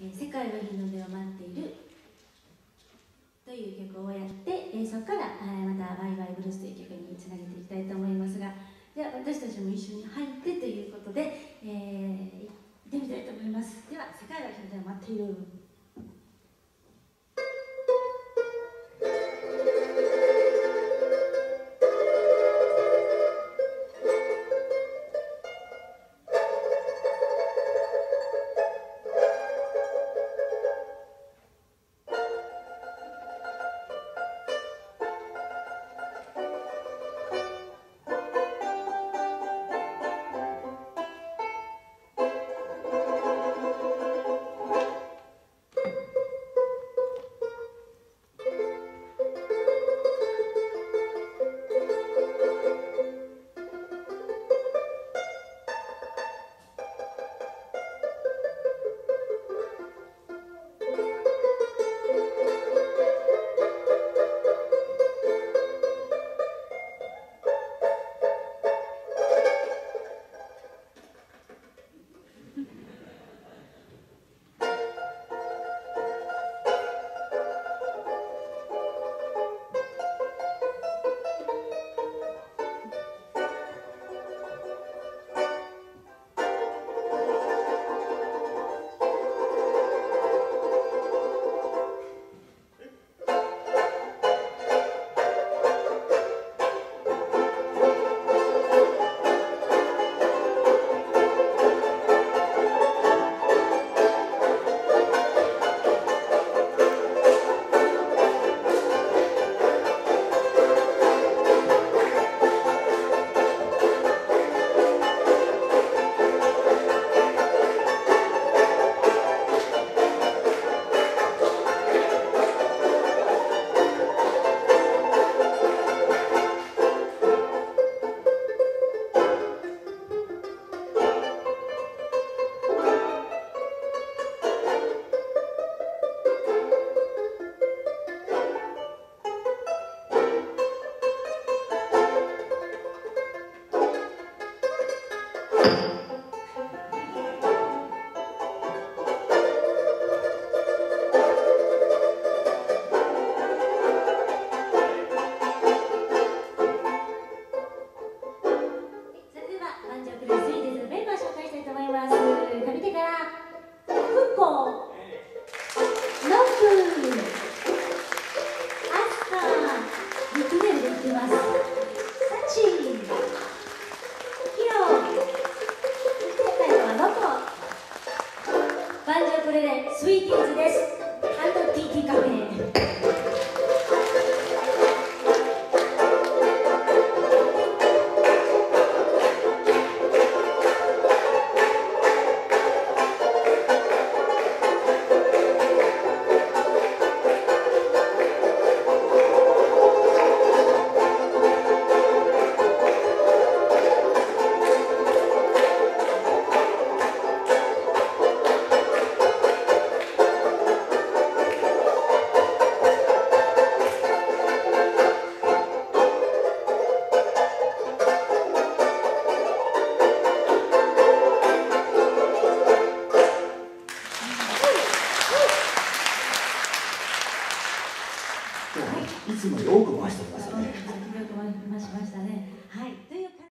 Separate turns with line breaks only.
「え世界は日の出を待っている」という曲をやって、えーそこから、えまた「ワイワイブルース」という曲につなげていきたいと思いますがでは私たちも一緒に入ってということで、えー行ってみたいと思います。では「世界は日の出を待っている」スイーティーズです。いつもよく回してくださいね。よく回しましたね。はい。